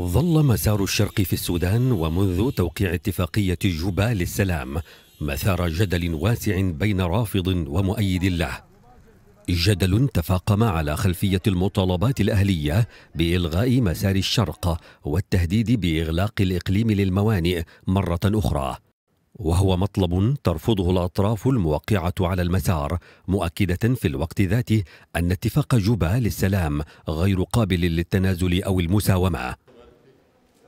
ظل مسار الشرق في السودان ومنذ توقيع اتفاقية جوبا للسلام مثار جدل واسع بين رافض ومؤيد له. جدل تفاقم على خلفية المطالبات الأهلية بإلغاء مسار الشرق والتهديد بإغلاق الإقليم للموانئ مرة أخرى. وهو مطلب ترفضه الأطراف الموقعة على المسار مؤكدة في الوقت ذاته أن اتفاق جوبا للسلام غير قابل للتنازل أو المساومة.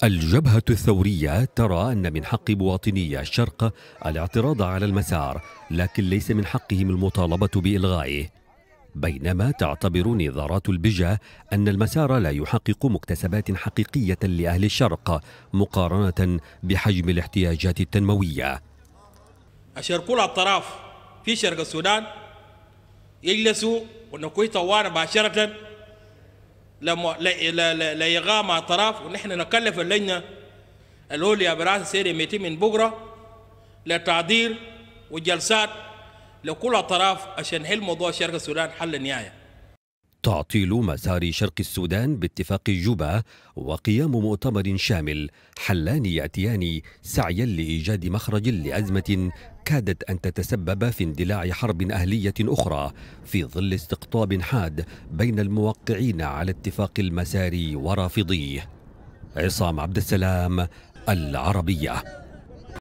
الجبهة الثورية ترى أن من حق مواطني الشرق الاعتراض على المسار لكن ليس من حقهم المطالبة بإلغائه. بينما تعتبر نظارات البجة أن المسار لا يحقق مكتسبات حقيقية لأهل الشرق مقارنة بحجم الاحتياجات التنموية. عشان كل الأطراف في شرق السودان يجلسوا ونكوي طوال مباشرة لإغاء مع طرف ونحن نكلف اللجنة العليا برأس السيد يتم من بكرة لتعديل وجلسات لكل الأطراف عشان نحل موضوع شرق السودان حل نهائي تعطيل مسار شرق السودان باتفاق جوبا وقيام مؤتمر شامل حلان يأتيان سعيا لإيجاد مخرج لأزمة كادت أن تتسبب في اندلاع حرب أهلية أخرى في ظل استقطاب حاد بين الموقعين على اتفاق المسار ورافضيه. عصام عبد السلام العربية.